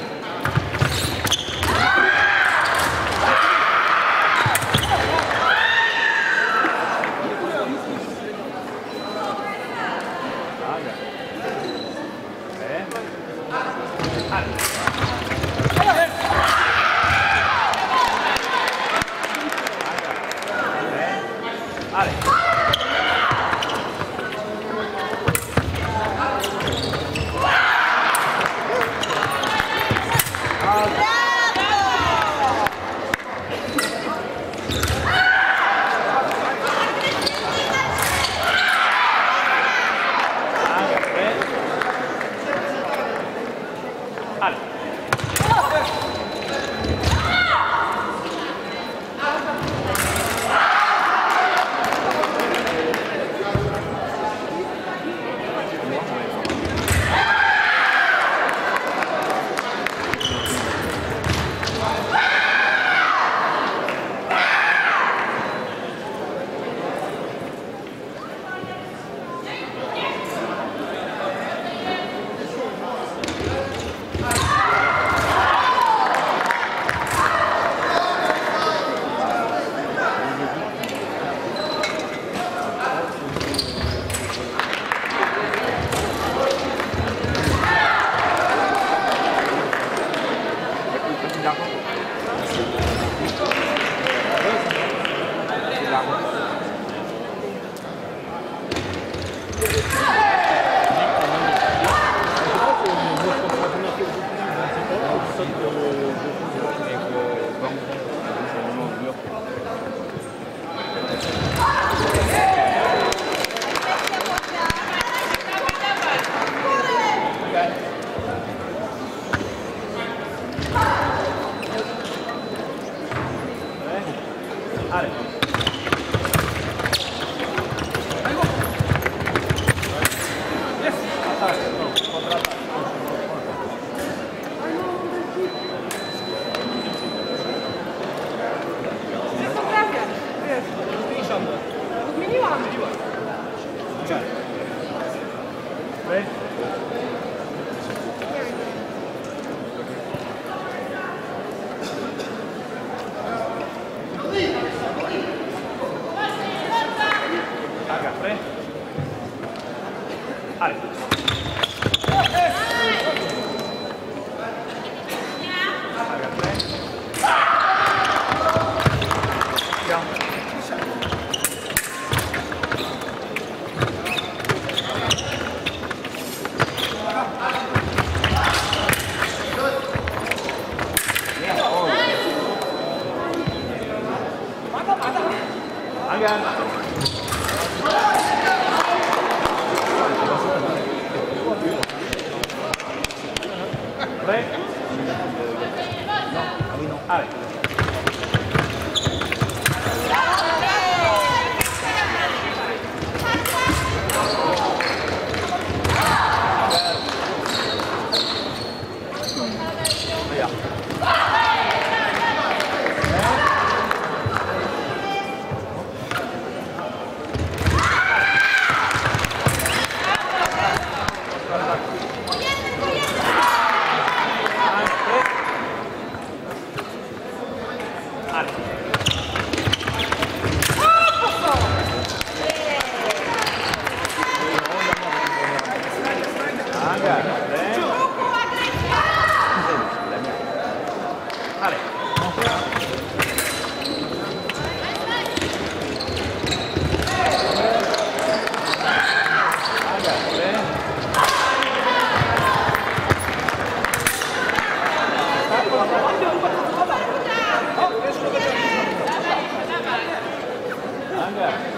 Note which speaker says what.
Speaker 1: Thank you. ね。はい Yeah.